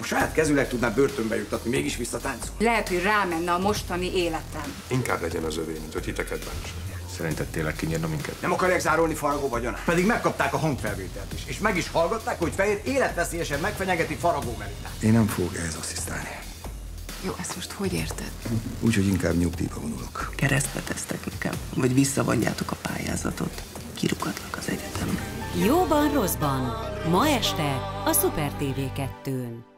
A saját kezüleg tudná börtönbe juttatni, mégis visszatáncol. Lehet, hogy rámenne a mostani életem. Inkább legyen az övé, mint hogy hiteket bánts. Szerinted tényleg kinyírna minket? Nem akarják zárolni Faragó vagyon. Pedig megkapták a hangfelvételt is. És meg is hallgatták, hogy fehér életveszélyesen megfenyegeti Faragó Meritát. Én nem fogok ehhez asszisztálni. Jó, ezt most hogy érted? Úgyhogy inkább nyugdíjba vonulok. Keresztbe tesztek nekem, vagy visszavonjátok a pályázatot. Kirukatlak az egyetem. Jóban rosszban. Ma este a Super TV 2-n.